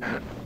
Yeah.